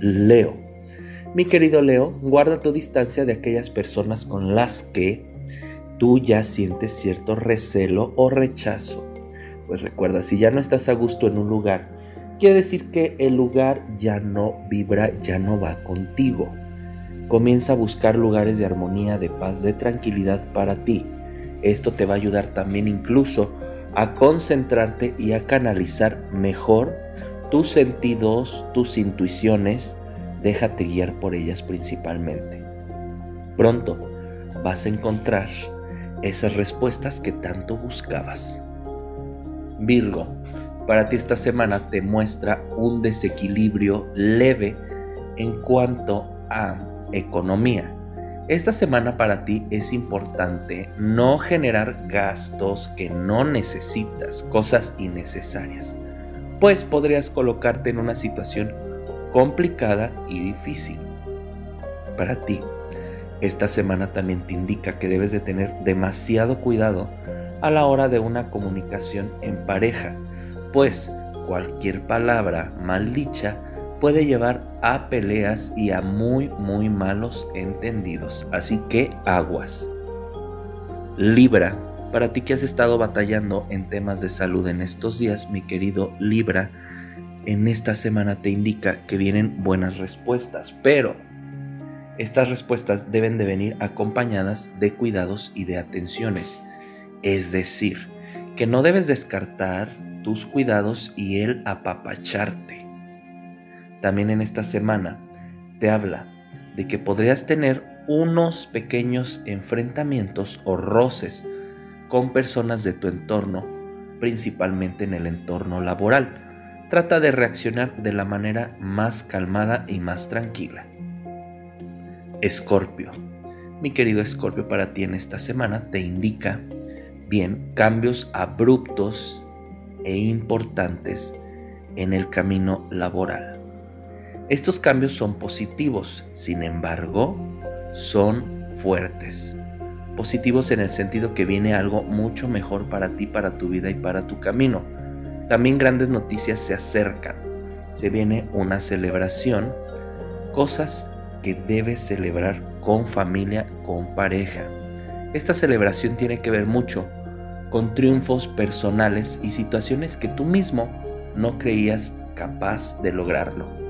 Leo. Mi querido Leo, guarda tu distancia de aquellas personas con las que tú ya sientes cierto recelo o rechazo. Pues recuerda, si ya no estás a gusto en un lugar, quiere decir que el lugar ya no vibra, ya no va contigo. Comienza a buscar lugares de armonía, de paz, de tranquilidad para ti. Esto te va a ayudar también incluso a concentrarte y a canalizar mejor tus sentidos, tus intuiciones. Déjate guiar por ellas principalmente. Pronto vas a encontrar esas respuestas que tanto buscabas. Virgo, para ti esta semana te muestra un desequilibrio leve en cuanto a economía. Esta semana para ti es importante no generar gastos que no necesitas, cosas innecesarias, pues podrías colocarte en una situación complicada y difícil. Para ti, esta semana también te indica que debes de tener demasiado cuidado a la hora de una comunicación en pareja, pues cualquier palabra mal dicha puede llevar a peleas y a muy muy malos entendidos. Así que aguas. Libra, para ti que has estado batallando en temas de salud en estos días, mi querido Libra, en esta semana te indica que vienen buenas respuestas, pero estas respuestas deben de venir acompañadas de cuidados y de atenciones. Es decir, que no debes descartar tus cuidados y el apapacharte. También en esta semana te habla de que podrías tener unos pequeños enfrentamientos o roces con personas de tu entorno, principalmente en el entorno laboral. Trata de reaccionar de la manera más calmada y más tranquila. Escorpio. Mi querido Escorpio, para ti en esta semana te indica, bien, cambios abruptos e importantes en el camino laboral. Estos cambios son positivos, sin embargo, son fuertes. Positivos en el sentido que viene algo mucho mejor para ti, para tu vida y para tu camino. También grandes noticias se acercan. Se viene una celebración, cosas que debes celebrar con familia, con pareja. Esta celebración tiene que ver mucho con triunfos personales y situaciones que tú mismo no creías capaz de lograrlo.